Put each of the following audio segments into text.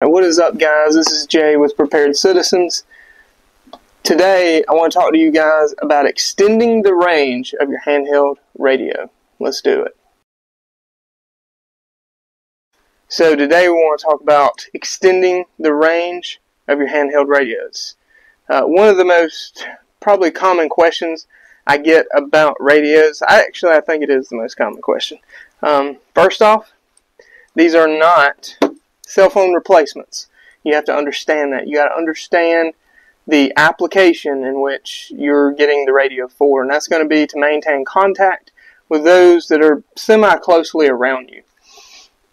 What is up, guys? This is Jay with Prepared Citizens. Today, I want to talk to you guys about extending the range of your handheld radio. Let's do it. So, today we want to talk about extending the range of your handheld radios. Uh, one of the most probably common questions I get about radios, I actually I think it is the most common question. Um, first off, these are not cell phone replacements. You have to understand that. You got to understand the application in which you're getting the radio for, and that's going to be to maintain contact with those that are semi closely around you.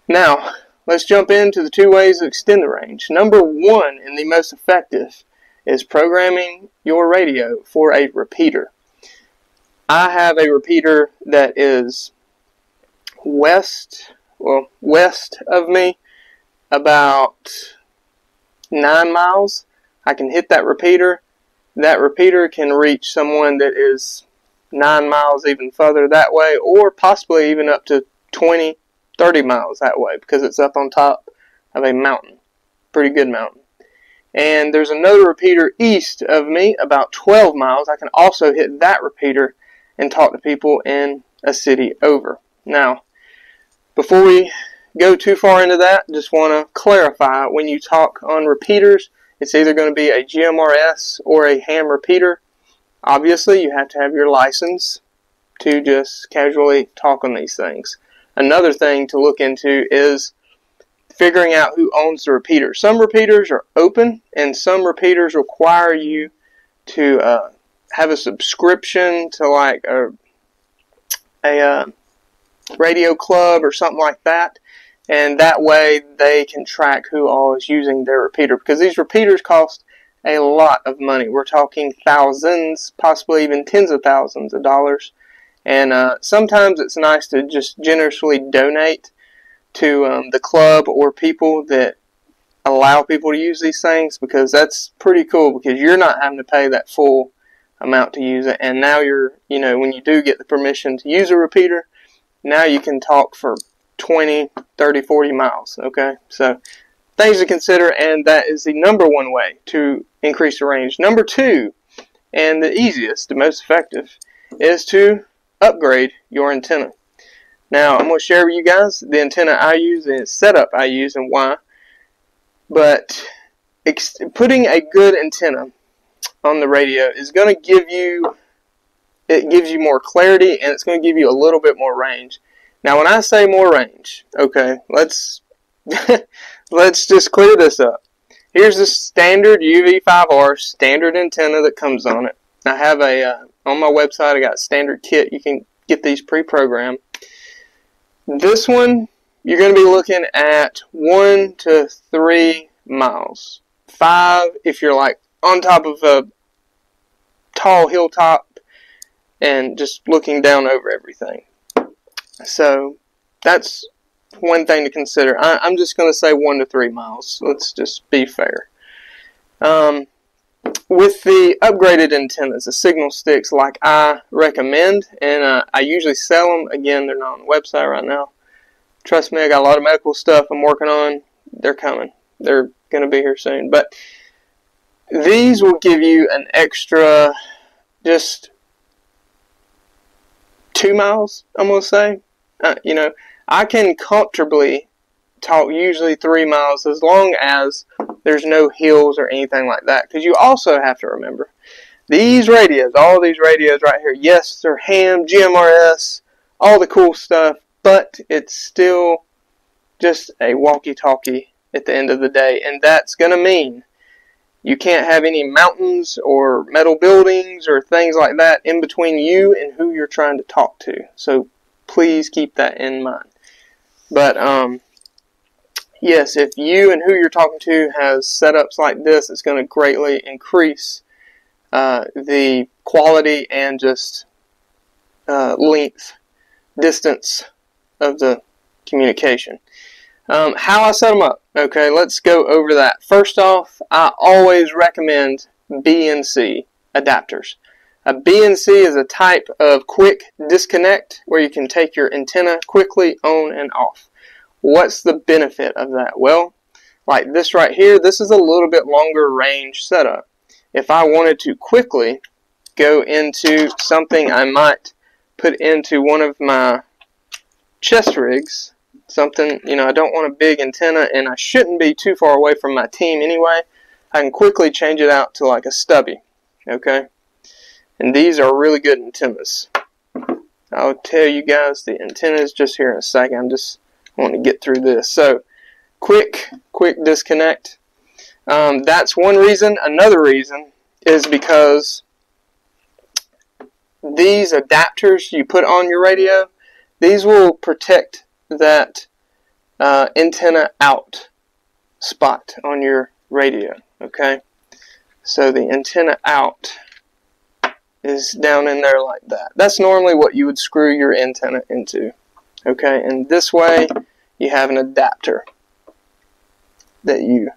Now, let's jump into the two ways to extend the range. Number one, and the most effective, is programming your radio for a repeater. I have a repeater that is west, well, west of me, about nine miles, I can hit that repeater. That repeater can reach someone that is nine miles even further that way, or possibly even up to 20, 30 miles that way because it's up on top of a mountain. Pretty good mountain. And there's another repeater east of me, about 12 miles. I can also hit that repeater and talk to people in a city over. Now, before we go too far into that, just want to clarify when you talk on repeaters, it's either going to be a GMRS or a ham repeater. Obviously, you have to have your license to just casually talk on these things. Another thing to look into is figuring out who owns the repeater. Some repeaters are open, and some repeaters require you to uh, have a subscription to like a, a uh, radio club or something like that and that way they can track who all is using their repeater because these repeaters cost a lot of money. We're talking thousands, possibly even tens of thousands of dollars. And uh, sometimes it's nice to just generously donate to um, the club or people that allow people to use these things because that's pretty cool because you're not having to pay that full amount to use it. And now you're, you know, when you do get the permission to use a repeater, now you can talk for 20, 30, 40 miles. Okay, so things to consider, and that is the number one way to increase the range. Number two, and the easiest, the most effective, is to upgrade your antenna. Now, I'm going to share with you guys the antenna I use and setup I use and why. But putting a good antenna on the radio is going to give you it gives you more clarity and it's going to give you a little bit more range. Now, when I say more range, okay, let's let's just clear this up. Here's the standard UV5R standard antenna that comes on it. I have a uh, on my website. I got standard kit. You can get these pre-programmed. This one, you're going to be looking at one to three miles. Five if you're like on top of a tall hilltop and just looking down over everything. So that's one thing to consider. I, am just going to say one to three miles. Let's just be fair. Um, with the upgraded antennas, the signal sticks like I recommend, and uh, I usually sell them. Again, they're not on the website right now. Trust me, I got a lot of medical stuff I'm working on. They're coming. They're going to be here soon. But these will give you an extra, just two miles, I'm going to say. Uh, you know, I can comfortably talk usually three miles as long as there's no hills or anything like that. Because you also have to remember these radios, all these radios right here, yes, they're ham, GMRS, all the cool stuff, but it's still just a walkie talkie at the end of the day. And that's going to mean you can't have any mountains or metal buildings or things like that in between you and who you're trying to talk to. So please keep that in mind. But um, yes, if you and who you're talking to has setups like this, it's going to greatly increase uh, the quality and just uh, length, distance of the communication. Um, how I set them up. Okay, let's go over that. First off, I always recommend BNC adapters. A BNC is a type of quick disconnect where you can take your antenna quickly on and off. What's the benefit of that? Well, like this right here, this is a little bit longer range setup. If I wanted to quickly go into something I might put into one of my chest rigs, something, you know, I don't want a big antenna and I shouldn't be too far away from my team anyway, I can quickly change it out to like a stubby, okay? And these are really good antennas. I'll tell you guys the antennas just here in a second. I'm just wanting to get through this. So, quick, quick disconnect. Um, that's one reason. Another reason is because these adapters you put on your radio, these will protect that uh, antenna out spot on your radio. Okay, so the antenna out is down in there like that. That's normally what you would screw your antenna into. Okay, and this way you have an adapter that you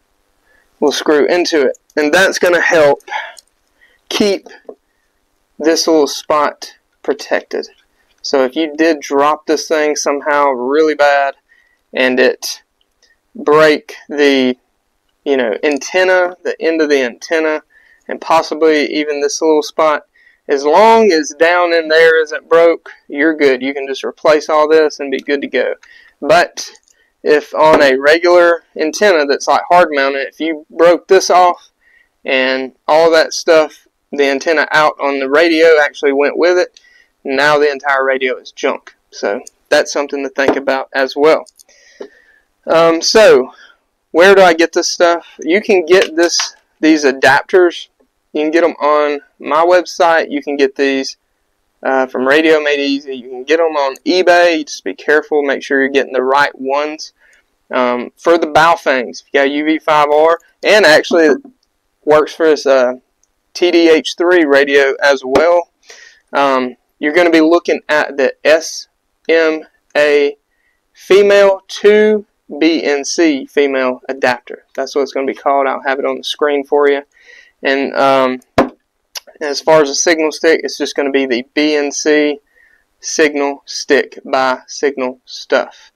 will screw into it. And that's going to help keep this little spot protected. So if you did drop this thing somehow really bad and it break the you know antenna, the end of the antenna, and possibly even this little spot, as long as down in there isn't broke, you're good. You can just replace all this and be good to go. But if on a regular antenna that's like hard mounted, if you broke this off and all that stuff, the antenna out on the radio actually went with it, now the entire radio is junk. So that's something to think about as well. Um, so where do I get this stuff? You can get this these adapters you can get them on my website. You can get these uh, from Radio Made Easy. You can get them on eBay. Just be careful. Make sure you're getting the right ones. Um, for the Baofengs, if you got UV5R, and actually it works for this uh, TDH3 radio as well. Um, you're going to be looking at the SMA female 2 BNC female adapter. That's what it's going to be called. I'll have it on the screen for you. And um, as far as the signal stick, it's just going to be the BNC signal stick by Signal Stuff.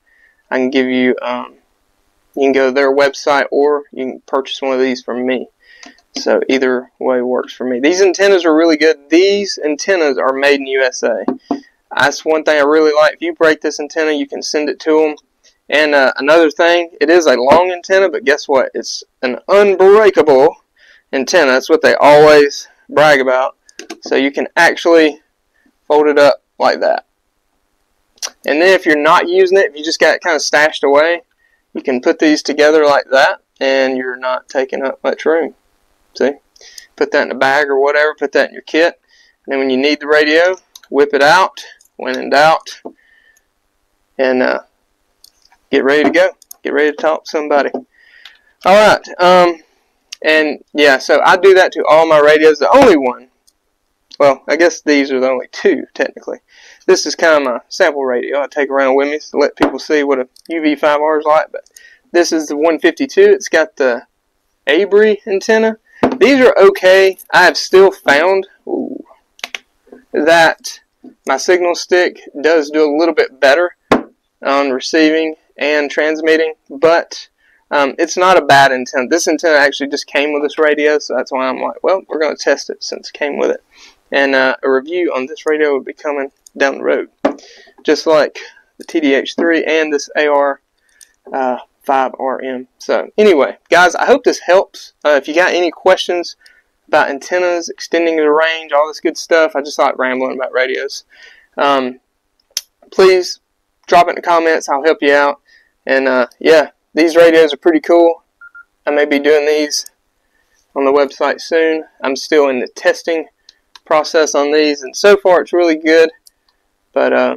I can give you, um, you can go to their website or you can purchase one of these from me. So either way works for me. These antennas are really good. These antennas are made in USA. That's one thing I really like. If you break this antenna, you can send it to them. And uh, another thing, it is a long antenna, but guess what? It's an unbreakable antenna. That's what they always brag about. So you can actually fold it up like that. And then if you're not using it, if you just got it kind of stashed away, you can put these together like that and you're not taking up much room. See? Put that in a bag or whatever, put that in your kit. And then when you need the radio, whip it out when in doubt and uh, get ready to go. Get ready to talk to somebody. All right. Um, and yeah, so I do that to all my radios. The only one, well, I guess these are the only two, technically. This is kind of my sample radio I take around with me to let people see what a UV5R is like. But this is the 152. It's got the Abbree antenna. These are okay. I have still found ooh, that my signal stick does do a little bit better on receiving and transmitting, but um, it's not a bad antenna. This antenna actually just came with this radio, so that's why I'm like, well, we're going to test it since it came with it. And uh, a review on this radio will be coming down the road, just like the TDH3 and this AR uh, 5RM. So anyway, guys, I hope this helps. Uh, if you got any questions about antennas, extending the range, all this good stuff, I just like rambling about radios. Um, please drop it in the comments. I'll help you out. And uh, yeah, these radios are pretty cool. I may be doing these on the website soon. I'm still in the testing process on these, and so far it's really good. But uh,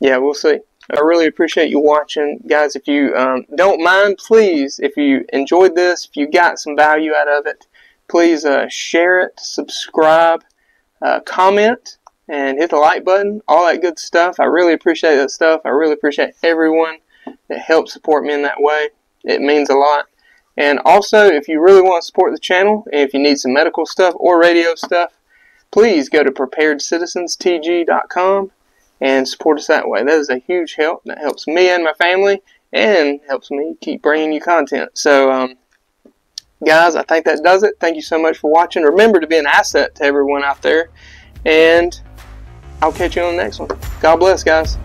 yeah, we'll see. I really appreciate you watching, guys. If you um, don't mind, please, if you enjoyed this, if you got some value out of it, please uh, share it, subscribe, uh, comment, and hit the like button. All that good stuff. I really appreciate that stuff. I really appreciate everyone that helps support me in that way. It means a lot. And also, if you really want to support the channel, and if you need some medical stuff or radio stuff, please go to preparedcitizenstg.com and support us that way. That is a huge help. That helps me and my family, and helps me keep bringing you content. So, um, guys, I think that does it. Thank you so much for watching. Remember to be an asset to everyone out there, and I'll catch you on the next one. God bless, guys.